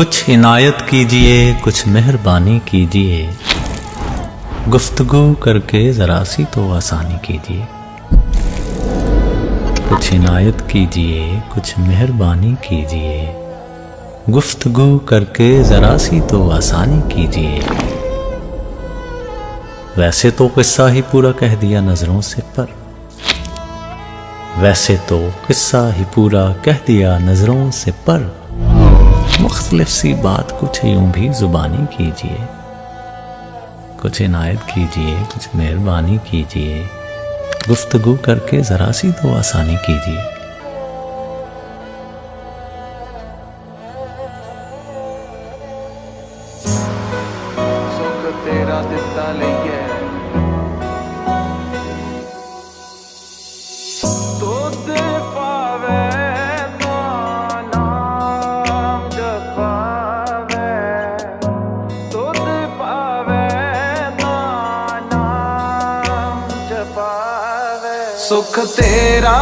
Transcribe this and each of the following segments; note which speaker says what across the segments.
Speaker 1: कुछ इनायत कीजिए, कुछ मेहरबानी कीजिए। गुफ्तगु करके ज़रा सी तो आसानी कीजिए। कुछ इनायत कीजिए, कुछ मेहरबानी कीजिए। गुफ्तगु करके ज़रा सी तो आसानी कीजिए। वैसे तो किस्सा ही पूरा कह दिया नज़रों से पर। वैसे तो किस्सा ही पूरा कह दिया नज़रों से पर। मुख्तलिफ़ सी बात कुछ यूँ भी जुबानी कीजिए। कुछ इनायत कीजिए, कुछ मेहरबानी कीजिए। गुफ्तगु करके ज़रा सी तो आसानी कीजिए।
Speaker 2: ਸੁਖ ਤੇਰਾ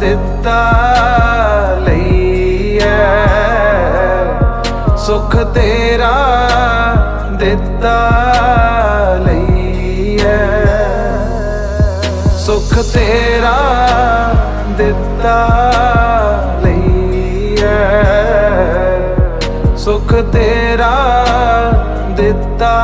Speaker 2: ਦਿੱਤਾ ਲਈਏ ਸੁਖ ਤੇਰਾ ਦਿੱਤਾ ਲਈਏ ਸੁਖ ਤੇਰਾ ਦਿੱਤਾ ਲਈਏ ਸੁਖ ਤੇਰਾ ਦਿੱਤਾ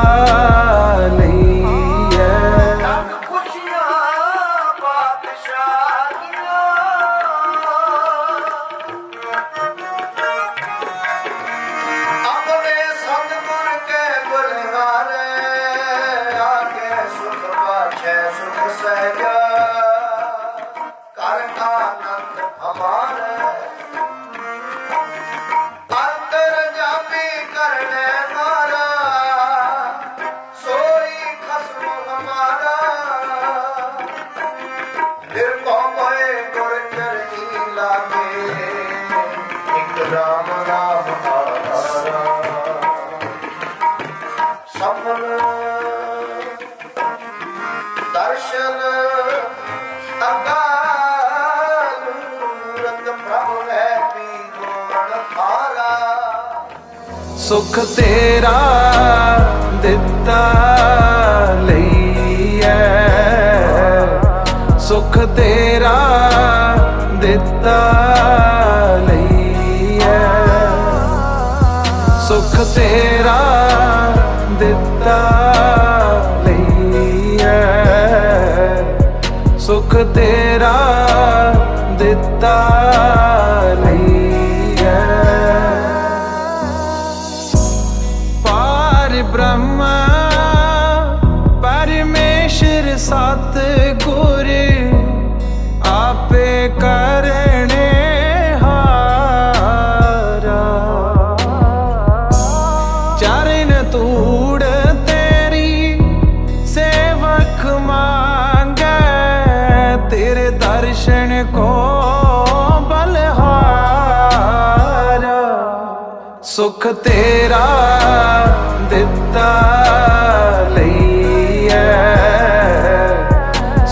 Speaker 2: ਸੁਖ ਤੇਰਾ ਦਿੱਤਾ ਲਈਏ
Speaker 3: ਸੁਖ
Speaker 2: ਤੇਰਾ ਦਿੱਤਾ ਲਈਏ ਸੁਖ ਤੇਰਾ ਦਿੱਤਾ ਲਈਏ ਸੁਖ ਤੇਰਾ ਦਿੱਤਾ ਸੁਖ ਤੇਰਾ ਦਿੱਤਾ ਲਈਏ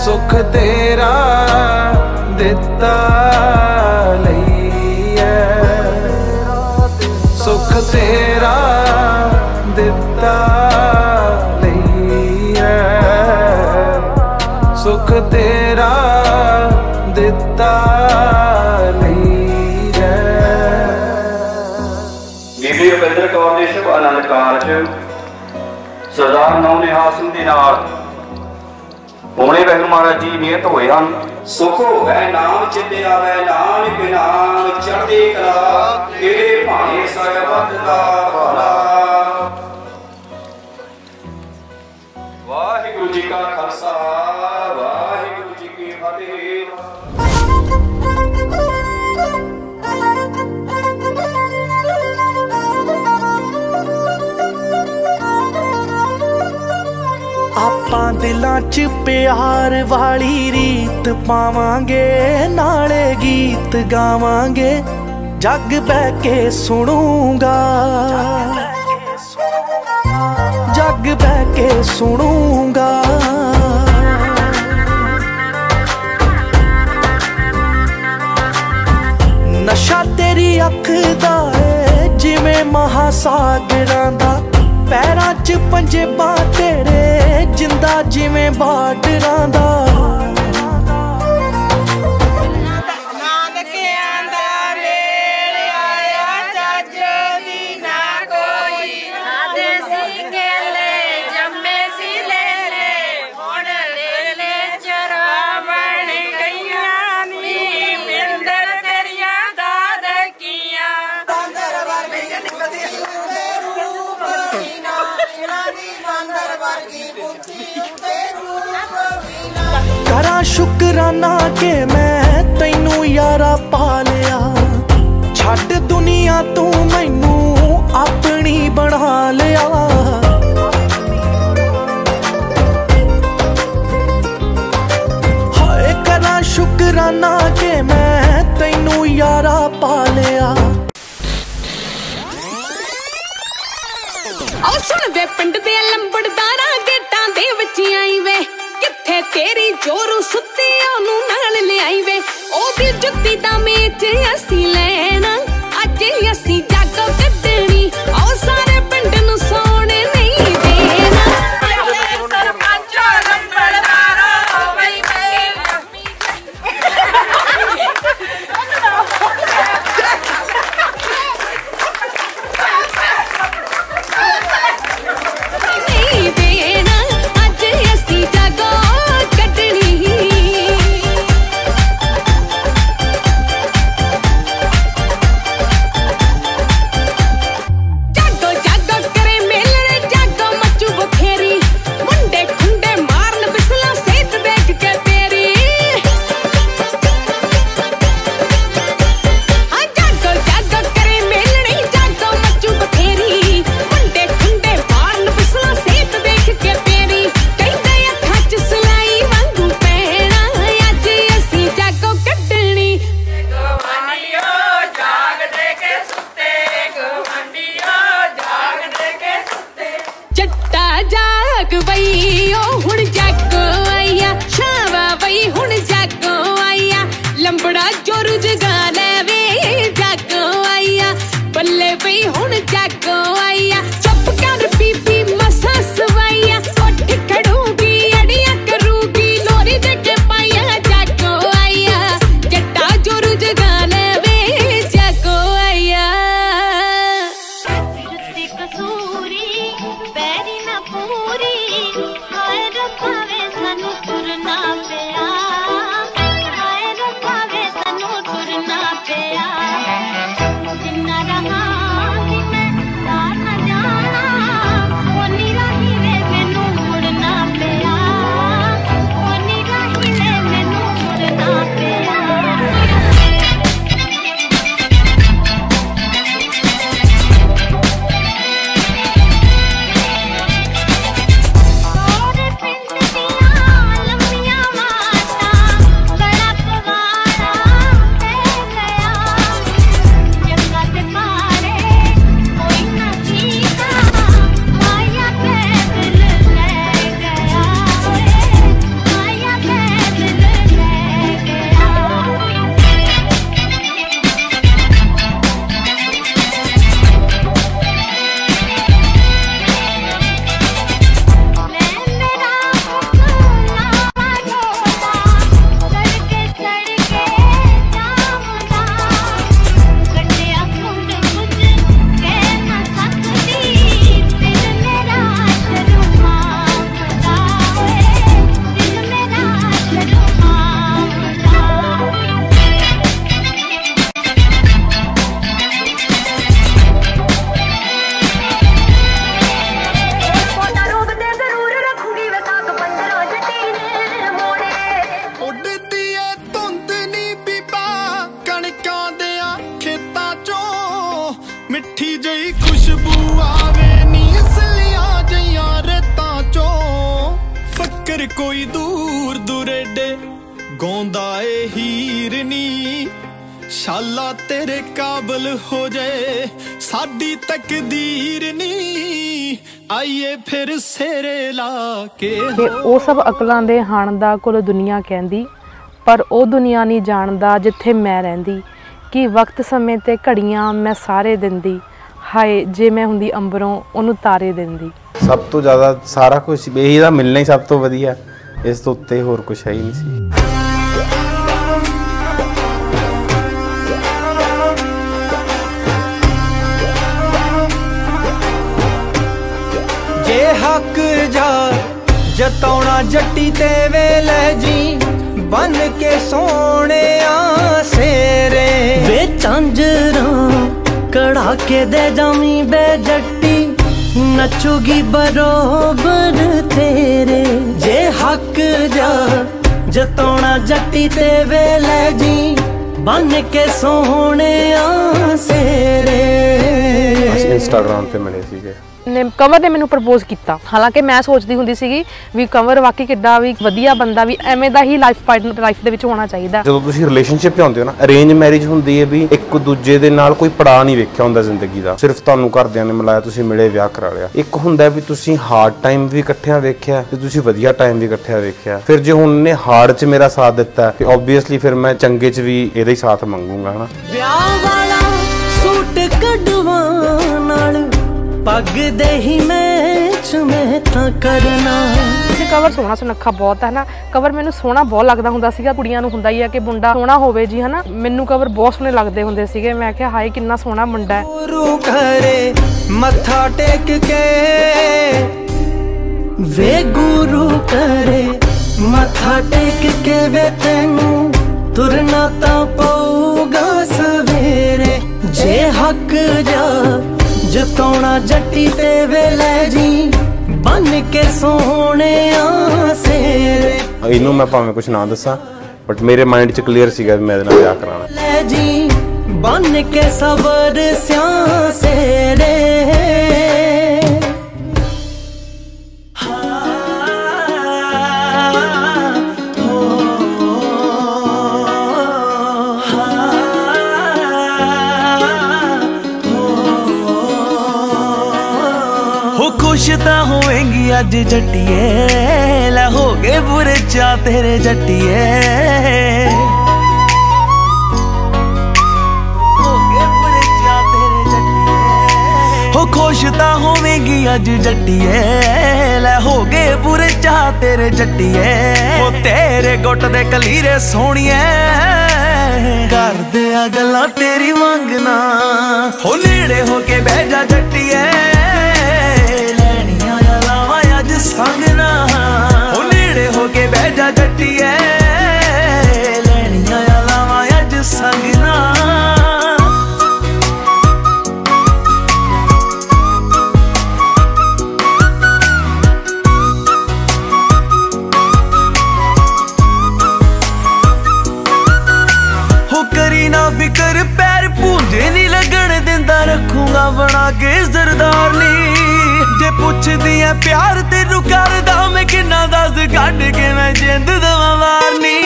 Speaker 2: ਸੁਖ ਤੇਰਾ ਦਿੱਤਾ ਲਈਏ ਸੁਖ ਤੇਰਾ ਦਿੱਤਾ ਲਈਏ ਸੁਖ ਤੇਰਾ
Speaker 4: ਬੀਬੀ ਰਵਿੰਦਰ ਕੌਰ ਦੇ ਸ਼ੁਭ ਆਨੰਦ ਕਾਰਜ, ਸਰਦਾਰ ਨੌ ਸਿੰਘ ਦੇ ਨਾਲ। ਪੋਣੇ ਬਹਿਰ ਮਹਾਰਾਜ ਜੀ ਨਿਯਤ ਹੋਏ ਹਨ। ਸੁਖ ਹੋਵੇ ਨਾਮ ਚਿੱਤੇ ਆਵੇ, ਨਾਨਕ ਨਾਮ ਚੜ੍ਹਦੀ ਕਲਾ, ਤੇਰੇ ਭਾਣੇ ਸਰਬਤ ਦਾ ਭਲਾ ਵਾਹਿਗੁਰੂ ਜੀ ਕਾ ਖਾਲਸਾ, ਵਾਹਿਗੁਰੂ ਜੀ ਕੀ ਫਤਿਹ।
Speaker 5: ਆਪਾਂ ਦਿਲਾਂ 'ਚ ਪਿਆਰ ਵਾਲੀ ਰੀਤ ਪਾਵਾਂਗੇ, ਨਾਲੇ ਗੀਤ ਗਾਵਾਂਗੇ। ਜੱਗ ਬਹਿ ਕੇ ਸੁਣੂਗਾ। ਜੱਗ ਬਹਿ ਕੇ ਸੁਣੂਗਾ। ਨਸ਼ਾ ਤੇਰੀ ਅੱਖ ਦਾ ਜਿਵੇਂ
Speaker 2: ਮਹਾਸਾਗਰਾਂ ਦਾ। ਪੈਰਾਂ 'ਚ ਪੰਜੇ ਬਾਂ ਤੇਰੇ ਜਿੰਦਾ ਜਿਵੇਂ ਬਾਰਡਰਾਂ ਦਾ। ਸ਼ੁਕਰਾਨਾ ਕੇ ਮੈਂ ਤੈਨੂੰ ਯਾਰਾ ਪਾ ਲਿਆ। ਛੱਡ ਦੁਨੀਆ ਤੂੰ ਮੈਨੂੰ ਆਪਣੀ ਬਣਾ ਲਿਆ। ਹਾਏ ਕਰਾਂ ਸ਼ੁਕਰਾਨਾ ਕਿ ਮੈਂ ਤੈਨੂੰ ਯਾਰਾ ਪਾ ਲਿਆ।
Speaker 6: ਔ ਸੁਣ ਪਿੰਡ ਦੇ ਲੰਬੜਦਾਰਾਂ ਗੇਟਾਂ ਦੇ ਵਿੱਚ ਆਈ ਤੇਰੀ ਜੋਰੂ ਸੁੱਤਿਆਂ ਨੂੰ ਨਾਲ ਲਿਆਈ ਵੇ ਉਹ ਉਹਦੀ ਜੁੱਤੀ ਦਾ ਮੇਚ ਅਸੀਂ ਲੈਣਾ। ਅੱਜ ਅਸੀਂ ਇਨਸ਼ਾਅੱਲਾ ਤੇਰੇ
Speaker 2: ਕਾਬਲ ਹੋ ਜਾਏ ਸਾਡੀ ਤਕਦੀਰ ਨਹੀਂ ਆਈਏ ਫਿਰ ਸੇਰੇ ਲਾ ਕੇ
Speaker 7: ਤੇ ਉਹ ਸਭ ਅਕਲਾਂ ਦੇ ਹਣ ਦਾ ਕੋਲ ਦੁਨੀਆ ਕਹਿੰਦੀ ਪਰ ਉਹ ਦੁਨੀਆ ਨਹੀਂ ਜਾਣਦਾ ਜਿੱਥੇ ਮੈਂ ਰਹਿੰਦੀ। ਕਿ ਵਕਤ ਸਮੇਂ ਤੇ ਘੜੀਆਂ ਮੈਂ ਸਾਰੇ ਦਿੰਦੀ ਹਾਏ ਜੇ ਮੈਂ ਹੁੰਦੀ ਅੰਬਰੋਂ ਉਹਨੂੰ ਤਾਰੇ ਦਿੰਦੀ।
Speaker 8: ਸਭ ਤੋਂ ਜ਼ਿਆਦਾ ਸਾਰਾ ਕੁਝ ਇਹੀ ਦਾ ਮਿਲਣਾ ਹੀ ਸਭ ਤੋਂ ਵਧੀਆ ਇਸ ਤੋਂ ਉੱਤੇ ਹੋਰ ਕੁਝ ਹੈ ਹੀ ਨਹੀਂ ਸੀ।
Speaker 9: ਹੱਕ ਜਾ ਜਤਾਉਣਾ ਜੱਟੀ ਤੇ ਵੇਲੇ ਜੀ ਬਨ ਕੇ ਸੋਹਣਿਆ ਸੇਰੇ। ਵੇ ਚਾਂਜਰਾਂ ਕੜਾ ਕੇ ਦੇ ਜਾਮੀ ਬੇ ਜੱਟੀ ਨੱਚੂਗੀ ਬਰੋਬਰ ਤੇਰੇ। ਜੇ ਹੱਕ ਜਾ ਜਤਾਉਣਾ ਜੱਟੀ ਤੇ ਵੇਲੇ ਜੀ ਬਨ ਕੇ ਸੋਹਣਿਆ ਸੇਰੇ।
Speaker 8: ਅਸੀਂ ਇੰਸਟਾਗ੍ਰਾਮ ਤੇ ਮਿਲੇ ਸੀਗੇ।
Speaker 7: ਨੇ ਕਵਰ ਨੇ ਮੈਨੂੰ ਪ੍ਰਪੋਜ਼ ਕੀਤਾ। ਹਾਲਾਂਕਿ ਮੈਂ ਸੋਚਦੀ ਹੁੰਦੀ ਸੀਗੀ ਵੀ ਕਵਰ ਵਾਕਈ ਕਿੱਡਾ ਵੀ ਵਧੀਆ ਬੰਦਾ ਵੀ ਐਵੇਂ ਦਾ ਹੀ ਲਾਈਫ ਪਾਰਟਨਰ ਲਾਈਫ ਦੇ ਵਿੱਚ ਹੋਣਾ ਚਾਹੀਦਾ।
Speaker 8: ਜਦੋਂ ਤੁਸੀਂ ਰਿਲੇਸ਼ਨਸ਼ਿਪ 'ਚ ਹੁੰਦੇ ਹੋ ਨਾ ਅਰੇਂਜ ਮੈਰਿਜ ਹੁੰਦੀ ਹੈ ਵੀ ਇੱਕ ਦੂਜੇ ਦੇ ਨਾਲ ਕੋਈ ਪੜਾਅ ਨਹੀਂ ਵੇਖਿਆ ਹੁੰਦਾ ਜ਼ਿੰਦਗੀ ਦਾ। ਸਿਰਫ ਤੁਹਾਨੂੰ ਘਰਦਿਆਂ ਨੇ ਮਿਲਾਇਆ ਤੁਸੀਂ ਮਿਲੇ ਵਿਆਹ ਕਰਾ ਲਿਆ। ਇੱਕ ਹੁੰਦਾ ਵੀ ਤੁਸੀਂ ਹਾਰਡ ਟਾਈਮ ਵੀ ਇਕੱਠਿਆਂ ਵੇਖਿਆ ਤੇ ਤੁਸੀਂ ਵਧੀਆ ਟਾਈਮ ਵੀ ਇਕੱਠਿਆਂ ਵੇਖਿਆ। ਫਿਰ ਜੇ ਹੁਣ ਨੇ ਹਾਰਡ 'ਚ ਮੇਰਾ ਸਾਥ ਦਿੱਤਾ ਤੇ ਆਬਵੀਅਸਲੀ ਫਿਰ ਮੈਂ ਚੰਗੇ 'ਚ ਵੀ ਇਹਦਾ ਹੀ ਸਾਥ ਮੰਗੂੰਗਾ ਹਨਾ?
Speaker 9: ਵਿਆਹ ਵਾਲਾ ਪੱਗ ਦੇ ਹੀ ਮੈਚ ਮੈਂ ਤਾਂ ਕਰਨਾ।
Speaker 7: ਤੇ ਕਵਰ ਸੋਹਣਾ ਸੁਨੱਖਾ ਬਹੁਤ ਹੈ ਨਾ ਕਵਰ ਮੈਨੂੰ ਸੋਹਣਾ ਬਹੁਤ ਲੱਗਦਾ ਹੁੰਦਾ ਸੀਗਾ ਕੁੜੀਆਂ ਨੂੰ ਹੁੰਦਾ ਹੀ ਆ ਕਿ ਮੁੰਡਾ ਸੋਹਣਾ ਹੋਵੇ ਜੀ ਹਨਾ? ਮੈਨੂੰ ਕਵਰ ਬਹੁਤ ਸੋਹਣੇ ਲੱਗਦੇ ਹੁੰਦੇ ਸੀਗੇ। ਮੈਂ ਕਿਹਾ ਹਾਏ ਕਿੰਨਾ ਸੋਹਣਾ ਮੁੰਡਾ ਹੈ।
Speaker 9: ਗੁਰੂ ਘਰੇ ਮੱਥਾ ਟੇਕ ਕੇ ਵੇ ਗੁਰੂ ਘਰੇ ਮੱਥਾ ਟੇਕ ਕੇ ਵੇ ਤੈਨੂੰ ਤੁਰਨਾ ਤਾਂ ਪਊਗਾ ਸਵੇਰੇ। ਜੇ ਹੱਕ ਜਾ ਜਤਾਉਣਾ ਜੱਟੀ ਤੇ ਵੇਲੇ ਜੀ ਬਨ ਕੇ ਸੋਹਣਿਆ ਸੇਰੇ
Speaker 8: ਇਹਨੂੰ ਮੈਂ ਭਾਵੇਂ ਕੁਝ ਨਾ ਦੱਸਾਂ ਬਟ ਮੇਰੇ ਮਾਈਂਡ 'ਚ ਕਲੀਅਰ ਸੀਗਾ ਵੀ ਮੈਂ ਇਹਦੇ ਨਾਲ ਵਿਆਹ ਕਰਾਉਣਾ।
Speaker 9: ਲੈ ਜੀ ਬਨ ਕੇ ਸਬਰ ਸਿਆਂ ਸੇਰੇ
Speaker 10: ਤਾਂ ਹੋਵੇਂਗੀ ਅੱਜ ਜੱਟੀਏ। ਲੈ ਹੋ ਗਏ ਬੁਰੇ ਚਾ ਤੇਰੇ ਜੱਟੀਏ। ਹੋ ਗਏ ਬੁਰੇ ਚਾ ਤੇਰੇ ਜੱਟੀਏ। ਹੋ ਖੁਸ਼ ਤਾਂ ਹੋਵੇਂਗੀ ਅੱਜ ਜੱਟੀਏ। ਲੈ ਹੋ ਗਏ ਬੁਰੇ ਚਾ ਤੇਰੇ ਜੱਟੀਏ। ਹੋ ਤੇਰੇ ਗੁੱਟ ਦੇ ਕਲੀਰੇ ਸੋਹਣੀਏ। ਕਰਦੇ ਆ ਗੱਲਾਂ ਤੇਰੀ ਮੰਗਣਾ ਹੋ ਨੇੜੇ ਹੋ ਕੇ ਬਹਿ ਜਾ ਜੱਟੀਏ। ਜਾ ਜੱਟੀਏ ਲੈਣੀਆਂ ਲਾਵਾਂ ਅੱਜ ਸੰਗਨਾ ਹੋ ਕਰੀ ਨਾ ਫਿਕਰ, ਪੈਰ ਪੂੰਝੇ ਨਹੀਂ ਲੱਗਣ ਦਿੰਦਾ, ਰੱਖੂਗਾ ਬਣਾ ਕੇ ਜ਼ਰਦਾਰਨੀ ਨਹੀਂ ਪੁੱਛਦੀ ਐ ਪਿਆਰ ਤੈਨੂੰ ਕਰਦਾ ਮੈਂ ਕਿੰਨਾ ਦੱਸ, ਕੱਢ ਕੇ ਮੈਂ ਜਿੰਦ ਦਵਾਂ ਵਾਰਨੀ।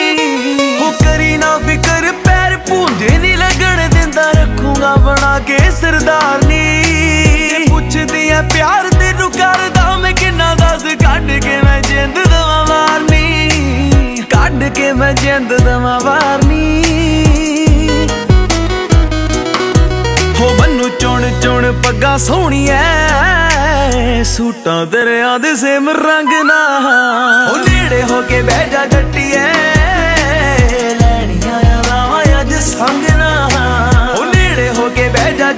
Speaker 10: ਹੋ ਕਰੀ ਨਾ ਫਿਕਰ, ਪੈਰ ਪੂੰਝੇ ਨਹੀਂ ਲੱਗਣ ਦਿੰਦਾ, ਰੱਖੂਗਾ ਬਣਾ ਕੇ ਸਰਦਾਰਨੀ। ਜੇ ਪੁੱਛਦੀ ਐ ਪਿਆਰ ਤੈਨੂੰ ਕਰਦਾ ਮੈਂ ਕਿੰਨਾ ਦੱਸ, ਕੱਢ ਕੇ ਮੈਂ ਜਿੰਦ ਦਵਾਂ ਵਾਰਨੀ। ਕੱਢ ਕੇ ਮੈਂ ਜਿੰਦ ਦਵਾਂ ਵਾਰਨੀ। ਹੋ ਬੰਨੂ ਚੁਣ ਚੁਣ ਪੱਗਾ ਸੋਹਣੀਐ ਸੂਟਾਂ ਦਰਿਆ ਦੇ ਸੇਮ ਰੰਗ ਨਾ ਹੋ ਨੇੜੇ ਹੋ ਕੇ ਬਹਿ ਜਾ ਜੱਟੀਏ ਲੈਣੀਆਂ ਆ ਰਾਵਾਂ ਅੱਜ ਸੰਗ ਨਾ ਹੋ ਨੇੜੇ ਹੋ ਕੇ ਬਹਿ ਜਾ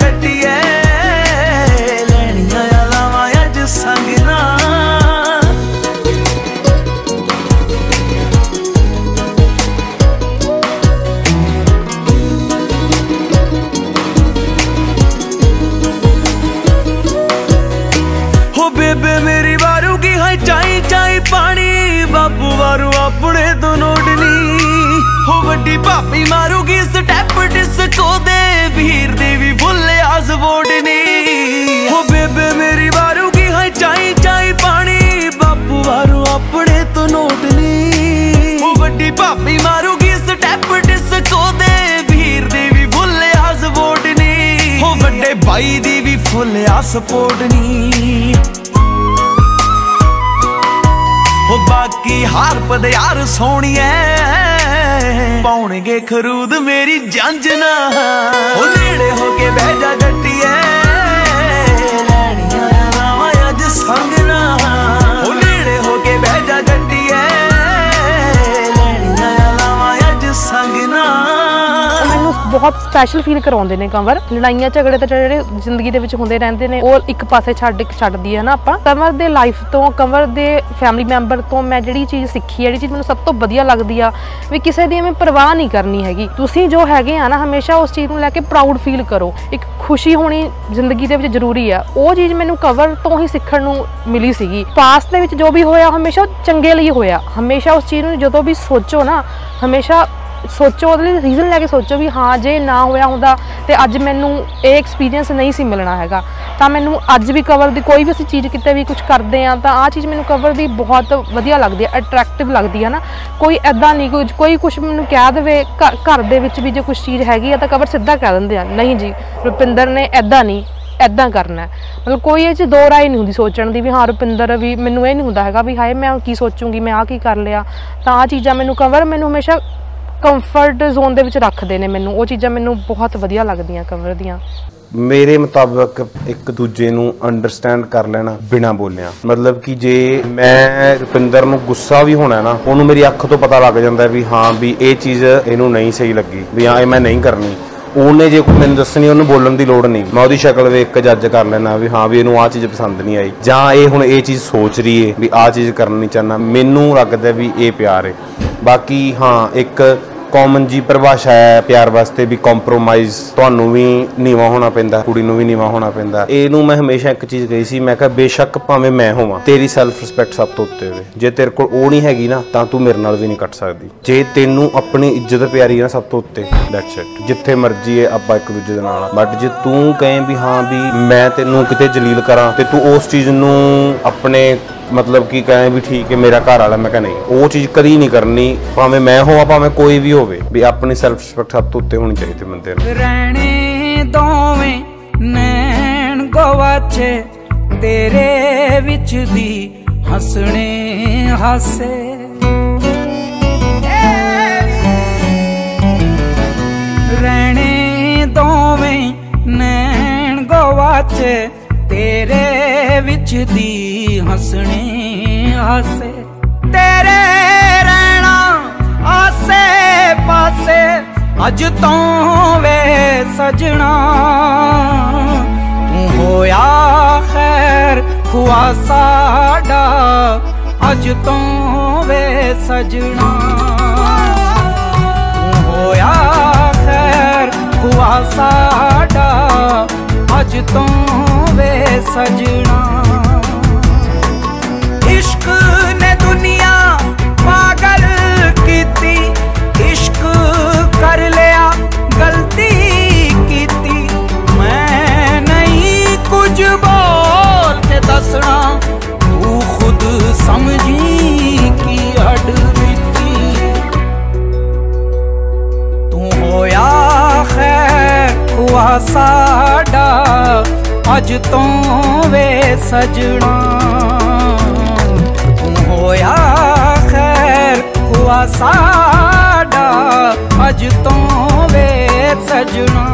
Speaker 10: ਸਪੋਰਟ ਨਹੀਂ। ਹੋ ਬਾਕੀ ਹਾਰ ਪਦਿਆਰ ਯਾਰ ਸੋਹਣੀਏ। ਪਾਉਣਗੇ ਖਰੂਦ ਮੇਰੀ ਜੰਜਨਾ ਹੋ ਨੇੜੇ ਹੋ ਕੇ ਬਹਿ ਜਾ ਗੱਟੀਏ ਲੈਣੀਆਂ ਰਾਵਾਂ ਅੱਜ ਸੰਗ
Speaker 7: ਬਹੁਤ ਸਪੈਸ਼ਲ ਫੀਲ ਕਰਾਉਂਦੇ ਨੇ ਕੰਵਰ ਲੜਾਈਆਂ, ਝਗੜੇ ਤਾਂ ਜਿਹੜੇ ਜ਼ਿੰਦਗੀ ਦੇ ਵਿੱਚ ਹੁੰਦੇ ਰਹਿੰਦੇ ਨੇ, ਉਹ ਇੱਕ ਪਾਸੇ ਛੱਡ ਛੱਡਦੀ ਹੈ ਨਾ ਆਪਾਂ। ਕੰਵਰ ਦੇ ਲਾਈਫ ਤੋਂ ਕੰਵਰ ਦੇ ਫੈਮਿਲੀ ਮੈਂਬਰ ਤੋਂ ਮੈਂ ਜਿਹੜੀ ਚੀਜ਼ ਸਿੱਖੀ ਹੈ, ਜਿਹੜੀ ਚੀਜ਼ ਮੈਨੂੰ ਸਭ ਤੋਂ ਵਧੀਆ ਲੱਗਦੀ ਆ, ਵੀ ਕਿਸੇ ਦੀ ਐਵੇਂ ਪਰਵਾਹ ਨਹੀਂ ਕਰਨੀ ਹੈਗੀ। ਤੁਸੀਂ ਜੋ ਹੈਗੇ ਆ ਨਾ, ਹਮੇਸ਼ਾ ਉਸ ਚੀਜ਼ ਨੂੰ ਲੈ ਕੇ ਪ੍ਰਾਊਡ ਫੀਲ ਕਰੋ। ਇੱਕ ਖੁਸ਼ੀ ਹੋਣੀ ਜ਼ਿੰਦਗੀ ਦੇ ਵਿੱਚ ਜ਼ਰੂਰੀ ਆ। ਉਹ ਚੀਜ਼ ਮੈਨੂੰ ਕਵਰ ਤੋਂ ਹੀ ਸਿੱਖਣ ਨੂੰ ਮਿਲੀ ਸੀਗੀ। ਪਾਸਟ ਦੇ ਵਿੱਚ ਜੋ ਵੀ ਹੋਇਆ ਹਮੇਸ਼ਾ ਚੰਗੇ ਲਈ ਹੋਇਆ। ਹਮੇਸ਼ਾ ਉਸ ਚੀਜ਼ ਨੂੰ ਜਦੋਂ ਵੀ ਸੋਚੋ ਨਾ, ਹਮੇਸ਼ਾ ਸੋਚੋ, ਉਹਦੇ ਲਈ ਰੀਜ਼ਨ ਲੈ ਕੇ ਸੋਚੋ ਵੀ ਹਾਂ, ਜੇ ਨਾ ਹੋਇਆ ਹੁੰਦਾ ਤੇ ਅੱਜ ਮੈਨੂੰ ਇਹ ਐਕਸਪੀਰੀਅੰਸ ਨਹੀਂ ਸੀ ਮਿਲਣਾ ਹੈਗਾ। ਤਾਂ ਮੈਨੂੰ ਅੱਜ ਵੀ ਕਵਰ ਦੀ ਕੋਈ ਵੀ ਅਸੀਂ ਚੀਜ਼ ਕਿਤੇ ਵੀ ਕੁਝ ਕਰਦੇ ਆ ਤਾਂ ਆਹ ਚੀਜ਼ ਮੈਨੂੰ ਕਵਰ ਦੀ ਬਹੁਤ ਵਧੀਆ ਲੱਗਦੀ ਹੈ ਅਟਰੈਕਟਿਵ ਲੱਗਦੀ ਹੈ ਨਾ। ਕੋਈ ਐਦਾਂ ਨਹੀਂ ਕੁਝ ਕੋਈ ਕੁਝ ਮੈਨੂੰ ਕਹਿ ਦੇਵੇ ਘ- ਘਰ ਦੇ ਵਿੱਚ ਵੀ ਜੇ ਕੁਝ ਚੀਜ਼ ਹੈਗੀ ਆ ਤਾਂ ਕਵਰ ਸਿੱਧਾ ਕਹਿ ਦਿੰਦੇ ਆ, ਨਹੀਂ ਜੀ, ਰੁਪਿੰਦਰ ਨੇ ਐਦਾਂ ਨਹੀਂ ਐਦਾਂ ਕਰਨਾ ਮਤਲਬ ਕੋਈ ਇਹ ਚ ਦੋ ਰਾਏ ਨਹੀਂ ਹੁੰਦੀ ਸੋਚਣ ਦੀ ਵੀ ਹਾਂ, ਰੁਪਿੰਦਰ ਵੀ ਮੈਨੂੰ ਇਹ ਨਹੀਂ ਹੁੰਦਾ ਹੈਗਾ ਵੀ ਹਾਏ, ਮੈਂ ਕੀ ਸੋਚੂੰਗੀ, ਮੈਂ ਆ ਕੀ ਕਰ ਲਿਆ। ਤਾਂ ਆ ਚੀਜ਼ਾਂ ਮੈਨੂੰ ਕਵਰ ਮੈਨੂੰ ਹਮੇਸ਼ਾ ਕੰਫਰਟ ਜ਼ੋਨ ਦੇ ਵਿੱਚ ਰੱਖਦੇ ਨੇ ਮੈਨੂੰ। ਉਹ ਚੀਜ਼ਾਂ ਮੈਨੂੰ ਬਹੁਤ ਵਧੀਆ ਲੱਗਦੀਆਂ ਕਵਰ ਦੀਆਂ।
Speaker 8: ਮੇਰੇ ਮੁਤਾਬਕ ਇੱਕ ਦੂਜੇ ਨੂੰ ਅੰਡਰਸਟੈਂਡ ਕਰ ਲੈਣਾ ਬਿਨਾ ਬੋਲਿਆਂ। ਮਤਲਬ ਕਿ ਜੇ ਮੈਂ ਰੁਪਿੰਦਰ ਨੂੰ ਗੁੱਸਾ ਵੀ ਹੋਣਾ ਨਾ, ਉਹਨੂੰ ਮੇਰੀ ਅੱਖ ਤੋਂ ਪਤਾ ਲੱਗ ਜਾਂਦਾ ਵੀ ਹਾਂ ਵੀ ਇਹ ਚੀਜ਼ ਇਹਨੂੰ ਨਹੀਂ ਸਹੀ ਲੱਗੀ, ਵੀ ਹਾਂ ਇਹ ਮੈਂ ਨਹੀਂ ਕਰਨੀ। ਉਹਨੇ ਜੇ ਕੋਈ ਮੈਨੂੰ ਦੱਸਣੀ, ਉਹਨੂੰ ਬੋਲਣ ਦੀ ਲੋੜ ਨਹੀਂ। ਮੈਂ ਉਹਦੀ ਸ਼ਕਲ ਵੇਖ ਕੇ ਜੱਜ ਕਰ ਲੈਣਾ ਵੀ ਹਾਂ ਵੀ ਇਹਨੂੰ ਆਹ ਚੀਜ਼ ਪਸੰਦ ਨਹੀਂ ਆਈ। ਜਾਂ ਇਹ ਹੁਣ ਇਹ ਚੀਜ਼ ਸੋਚ ਰਹੀ ਏ ਵੀ ਆਹ ਚੀਜ਼ ਕਰਨੀ ਚਾਹਨਾ ਮੈਨੂੰ ਲੱਗਦਾ ਵੀ ਇਹ ਪਿਆਰ ਏ। ਬਾਕੀ ਹਾਂ, ਇੱਕ ਕਾਮਨ ਜੀ ਪਰਿਭਾਸ਼ਾ ਹੈ, ਪਿਆਰ ਵਾਸਤੇ ਵੀ ਕੰਪਰੋਮਾਈਜ਼ ਤੁਹਾਨੂੰ ਵੀ ਨੀਵਾ ਹੋਣਾ ਪੈਂਦਾ, ਕੁੜੀ ਨੂੰ ਵੀ ਨੀਵਾ ਹੋਣਾ ਪੈਂਦਾ। ਇਹਨੂੰ ਮੈਂ ਹਮੇਸ਼ਾ ਇੱਕ ਚੀਜ਼ ਕਹੀ ਸੀ, ਮੈਂ ਕਿਹਾ ਬੇਸ਼ੱਕ ਭਾਵੇਂ ਮੈਂ ਹੋਵਾਂ, ਤੇਰੀ ਸੈਲਫ ਰਿਸਪੈਕਟ ਸਭ ਤੋਂ ਉੱਤੇ ਹੋਵੇ। ਜੇ ਤੇਰੇ ਕੋਲ ਉਹ ਨਹੀਂ ਹੈਗੀ ਨਾ, ਤਾਂ ਤੂੰ ਮੇਰੇ ਨਾਲ ਵੀ ਨਹੀਂ ਕੱਟ ਸਕਦੀ। ਜੇ ਤੈਨੂੰ ਆਪਣੀ ਇੱਜ਼ਤ, ਪਿਆਰੀ ਹੈ ਨਾ ਸਭ ਤੋਂ ਉੱਤੇ ਦੈਟਸ ਇਟ ਜਿੱਥੇ ਮਰਜ਼ੀ ਹੈ ਆਪਾਂ ਇੱਕ ਦੂਜੇ ਦੇ ਨਾਲ ਬਟ ਜੇ ਤੂੰ ਕਹੇ ਵੀ ਹਾਂ ਵੀ ਮੈਂ ਤੈਨੂੰ ਕਿਤੇ ਜਲੀਲ ਕਰਾਂ, ਤੇ ਤੂੰ ਉਸ ਚੀਜ਼ ਨੂੰ ਆਪਣੇ ਮਤਲਬ ਕੀ ਕਹੇ ਵੀ ਠੀਕ ਹੈ, ਮੇਰਾ ਘਰ ਵਾਲਾ, ਮੈਂ ਕਹਾਂ ਨਹੀਂ। ਉਹ ਚੀਜ਼ ਕਦੀ ਨਹੀਂ ਕਰਨੀ, ਭਾਵੇਂ ਮੈਂ ਹੋਵਾਂ, ਭਾਵੇਂ ਕੋਈ ਵੀ ਹੋਵੇ, ਵੀ ਆਪਣੀ ਸੈਲਫ ਰਿਸਪੈਕਟ ਸਭ ਉੱਤੇ ਹੋਣੀ ਚਾਹੀਦੀ ਬੰਦੇ ਨੂੰ।
Speaker 11: ਰਹਿਣੇ ਦੋਵੇਂ ਨੈਣ ਗਵਾਚੇ, ਤੇਰੇ ਵਿੱਚ ਦੀ ਹੱਸਣੇ ਹਾਸੇ। ਰਹਿਣੇ ਦੋਵੇਂ ਨੈਣ ਗਵਾਚੇ ਤੇਰੇ ਵਿੱਚ ਦੀ ਹੱਸਣੇ ਹਾਸੇ ਤੇਰੇ ਰਹਿਣਾ ਆਸੇ ਪਾਸੇ, ਅੱਜ ਤੋਂ ਵੇ ਸਜਣਾ। ਤੂੰ ਹੋਇਆ ਖੈਰ ਖੁਆ ਸਾਡਾ, ਅੱਜ ਤੋਂ ਵੇ ਸਜਣਾ। ਤੂੰ ਹੋਇਆ ਖੈਰ ਖੁਆ ਸਾਡਾ ਅੱਜ ਤੋਂ ਵੇ ਸਜਣਾ। ਇਸ਼ਕ ਨੇ ਦੁਨੀਆ ਪਾਗਲ ਕੀਤੀ, ਇਸ਼ਕ ਕਰ ਲਿਆ, ਗਲਤੀ ਕੀਤੀ। ਮੈਂ ਨਹੀਂ ਕੁਝ ਬੋਲ ਕੇ ਦੱਸਣਾ, ਤੂੰ ਖੁਦ ਸਮਝੀ ਕੀ ਹੱਡ ਤੂੰ। ਹੋਇਆ ਖੈਰ ਹੁਆ ਅੱਜ ਤੋਂ ਵੇ ਸਜਣਾ। ਤੂੰ ਹੋਇਆ ਖੈਰ ਹੁਆ ਸਾਡਾ ਅੱਜ ਤੋਂ ਵੇ ਸਜਣਾ।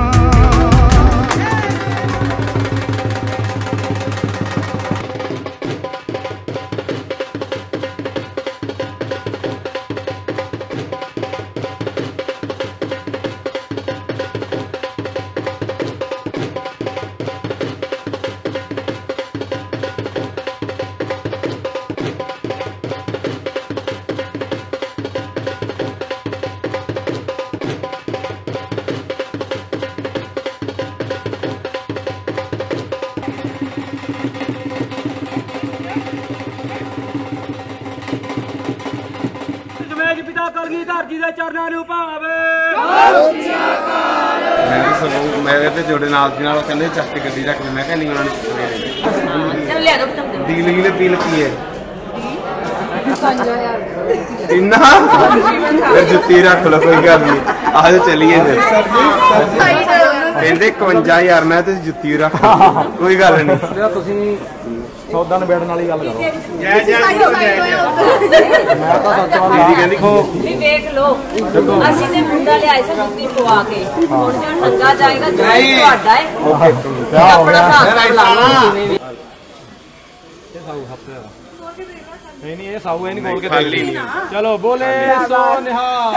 Speaker 8: ਮੈਂ ਵੀ ਸਗੋਂ ਮੇਰੇ ਤੇ ਜੋੜੇ ਨਾਲ ਦੀ ਨਾਲ ਉਹ ਕਹਿੰਦੇ ਚੱਕ ਕੇ ਗੱਡੀ ਰੱਖ ਲੈ ਮੈਂ ਕਿਹਾ ਨਹੀਂ ਉਹਨਾਂ ਨੇ
Speaker 12: ਚੱਲ ਲਿਆ ਦੋ ਪਤੰਗ
Speaker 8: ਡੀਲ ਕੀ ਪੀਲ ਕੀ ਹੈ? ਇੰਨਾ ਫਿਰ ਜੁੱਤੀ ਰੱਖ ਲਓ ਕੋਈ ਗੱਲ ਨਹੀਂ। ਆਜੋ ਚਲੀਏ ਫਿਰ। ਕਹਿੰਦੇ 51000 ਮੈਂ ਤੇ ਜੁੱਤੀ ਰੱਖ ਲਓ। ਕੋਈ ਗੱਲ ਨਹੀਂ।
Speaker 13: ਜਿਹੜਾ ਤੁਸੀਂ ਸੌਦਾ ਨਿਬੇੜਨ ਵਾਲੀ ਗੱਲ ਕਰੋ।
Speaker 8: ਜੈ। ਜੈ
Speaker 13: ਮੈਂ ਤਾਂ ਸੱਚ ਵਾਲੀ
Speaker 8: ਦੀਦੀ ਕਹਿੰਦੀ ਖੋ।
Speaker 12: ਵੀ ਵੇਖ ਲੋ ਅਸੀਂ ਤੇ ਮੁੰਡਾ ਲਿਆਏ ਸੀ ਜੁੱਤੀ ਪਵਾ ਕੇ। ਹੁਣ ਜੇ ਨੰਗਾ ਜਾਏਗਾ ਤੁਹਾਡਾ ਹੈ
Speaker 13: ਓਕੇ। ਕਿਆ ਹੋ ਗਿਆ?
Speaker 12: ਹਿਸਾਬ ਲਾ ਲਓ। ਜਿਵੇਂ ਵੀ
Speaker 14: ਨਹੀਂ ਨਹੀਂ ਇਹ ਸਾਊ ਇਹ ਨਹੀਂ ਬੋਲ ਕੇ।
Speaker 8: ਨਹੀਂ।
Speaker 14: ਚਲੋ ਬੋਲੇ ਸੋ ਨਿਹਾਲ।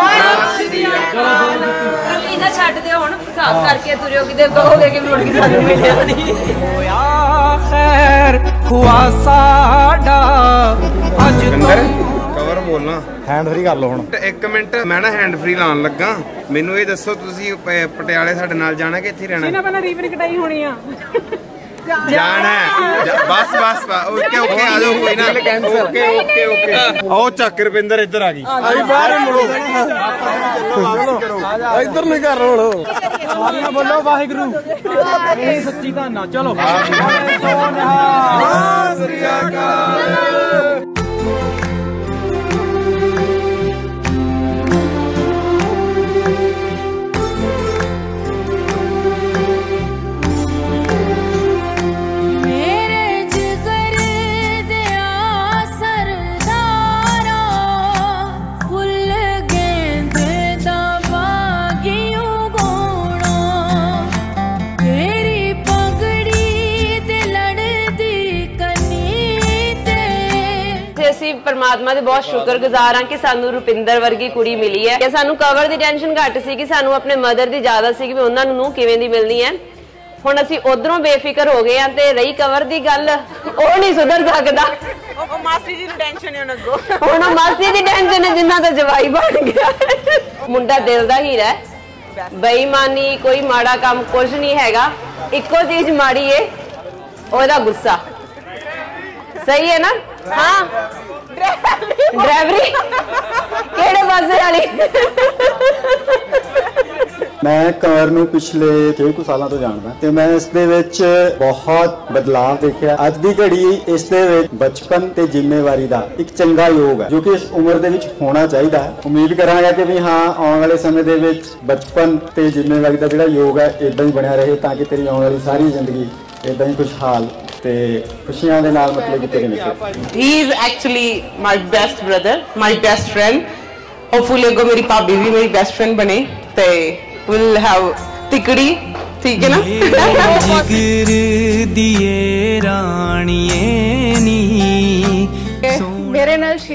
Speaker 12: ਨਾ ਛੱਡ ਦਿਓ ਹੁਣ। ਹਿਸਾਬ ਕਰਕੇ ਤੁਰਿਓ ਕਿਤੇ ਕਹੋਗੇ ਕਿ ਮੁੜ ਕੇ ਸਾਨੂੰ ਮਿਲਿਆ ਨਹੀਂ
Speaker 5: ਹੋਇਆ ਖੈਰ। ਹੁਆ ਸਾਡਾ। ਅੱਜ
Speaker 8: ਜਿੰਦਰ ਕਵਰ ਬੋਲਣਾ।
Speaker 14: ਹੈਂਡ ਫ੍ਰੀ ਕਰ ਲਓ ਹੁਣ।
Speaker 8: ਇੱਕ ਮਿੰਟ ਮੈਂ ਨਾ ਹੈਂਡ ਫ੍ਰੀ ਲਾਉਣ ਲੱਗਾ। ਮੈਨੂੰ ਇਹ ਦੱਸੋ ਤੁਸੀਂ ਪ- ਪਟਿਆਲੇ ਸਾਡੇ ਨਾਲ ਜਾਣਾ ਕਿ ਇੱਥੇ ਹੀ ਰਹਿਣਾ
Speaker 15: ਪਹਿਲਾਂ ਰੀਵਨ ਕਟਾਈ ਹੋਣੀ ਆ।
Speaker 8: ਜਾਣਾ। ਬਸ ਬਸ ਓਕੇ ਓਕੇ ਆ ਜਾਓ ਕੋਈ ਨਾ। Okay okay okay. ਆਓ ਚੱਕ ਰਵਿੰਦਰ ਇੱਧਰ ਆ ਗਈ।
Speaker 14: ਆਈ ਬਾਹਰ ਮੁੜੋ। ਇੱਧਰ ਨਹੀਂ ਕਰ ਰੋਲੋ ਸਾਰੀਆਂ ਬੋਲੋ ਵਾਹਿਗੁਰੂ। ਇਹ ਸੱਚੀ ਕਹਾਣਾ ਚਲੋ। ਸੋ ਨਿਹਾਲ ਸ੍ਰੀ ਅਕਾਲ।
Speaker 12: ਪਰਮਾਤਮਾ ਦੇ ਬਹੁਤ ਸ਼ੁਕਰਗੁਜ਼ਾਰ ਹਾਂ ਕਿ ਸਾਨੂੰ ਰੁਪਿੰਦਰ ਵਰਗੀ ਕੁੜੀ ਮਿਲੀ ਹੈ। ਕਿ ਸਾਨੂੰ ਕਵਰ ਦੀ ਟੈਨਸ਼ਨ ਘੱਟ ਸੀ ਕਿ ਸਾਨੂੰ ਆਪਣੇ ਮਦਰ ਦੀ ਜ਼ਿਆਦਾ ਸੀ ਕਿ ਵੀ ਉਹਨਾਂ ਨੂੰ ਕਿਵੇਂ ਦੀ ਮਿਲਣੀ ਹੈ। ਹੁਣ ਅਸੀਂ ਉਧਰੋਂ ਬੇਫਿਕਰ ਹੋ ਗਏ ਆ ਤੇ ਰਹੀ ਕਵਰ ਦੀ ਗੱਲ ਉਹ ਨਹੀਂ ਸੁਧਰ ਸਕਦਾ।
Speaker 15: ਉਹ ਮਾਸੀ ਜੀ ਨੂੰ ਟੈਨਸ਼ਨ ਹੈ ਉਹਨਾਂ
Speaker 12: ਹੁਣ ਮਾਸੀ ਦੀ ਟੈਨਸ਼ਨ ਹੈ ਜਿੰਨਾ ਦਾ ਜਵਾਈ ਬਣ ਗਿਆ। ਮੁੰਡਾ ਦਿਲ ਦਾ ਹੀਰਾ ਹੈ। ਬੇਈਮਾਨੀ ਕੋਈ ਮਾੜਾ ਕੰਮ ਕੁਝ ਨਹੀਂ ਹੈਗਾ। ਇੱਕੋ ਚੀਜ਼ ਮਾੜੀ ਏ ਉਹਦਾ ਗੁੱਸਾ। ਸਹੀ ਹੈ ਨਾ? ਹਾਂ। ਡਰਾਈਵਰੀ? ਕਿਹੜੇ ਪਾਸੇ ਵਾਲੀ?
Speaker 16: ਮੈਂ ਕੰਵਰ ਨੂੰ ਪਿਛਲੇ ਕਈ ਕੁ ਸਾਲਾਂ ਤੋਂ ਜਾਣਦਾ ਤੇ ਮੈਂ ਇਸ ਦੇ ਵਿੱਚ ਬਹੁਤ ਬਦਲਾਅ ਦੇਖਿਆ। ਅੱਜ ਦੀ ਘੜੀ ਇਸ ਦੇ ਵਿੱਚ ਬਚਪਨ ਤੇ ਜ਼ਿੰਮੇਵਾਰੀ ਦਾ ਇੱਕ ਚੰਗਾ ਯੋਗ ਹੈ, ਜੋ ਕਿ ਇਸ ਉਮਰ ਦੇ ਵਿੱਚ ਹੋਣਾ ਚਾਹੀਦਾ ਹੈ। ਉਮੀਦ ਕਰਾਂਗਾ ਕਿ ਵੀ ਹਾਂ, ਆਉਣ ਵਾਲੇ ਸਮੇਂ ਦੇ ਵਿੱਚ ਬਚਪਨ ਤੇ ਜ਼ਿੰਮੇਵਾਰੀ ਦਾ ਜਿਹੜਾ ਯੋਗ ਹੈ ਇਦਾਂ ਹੀ ਬਣਿਆ ਰਹੇ ਤਾਂ ਕਿ ਤੇਰੀ ਆਉਣ ਵਾਲੀ ਸਾਰੀ ਜ਼ਿੰਦਗੀ ਇਦਾਂ ਹੀ ਖੁਸ਼ਹਾਲ ਤੇ ਖੁਸ਼ੀਆਂ ਦੇ ਨਾਲ ਮਤਲਬ ਕਿ ਤੇਰੇ ਨਿਕਲੇ
Speaker 15: ਹੀ is actually my best brother my best friend hopefully ਅੱਗੋਂ ਮੇਰੀ ਭਾਬੀ ਵੀ ਮੇਰੀ ਬੈਸਟ ਫਰੈਂਡ ਬਣੇ ਤੇ ਵਿਲ ਹੈਵ ਤਿਕੜੀ ਠੀਕ ਹੈ ਨਾ?
Speaker 5: ਜਿਗਰ ਦੀਏ ਰਾਣੀਏ ਨੀ।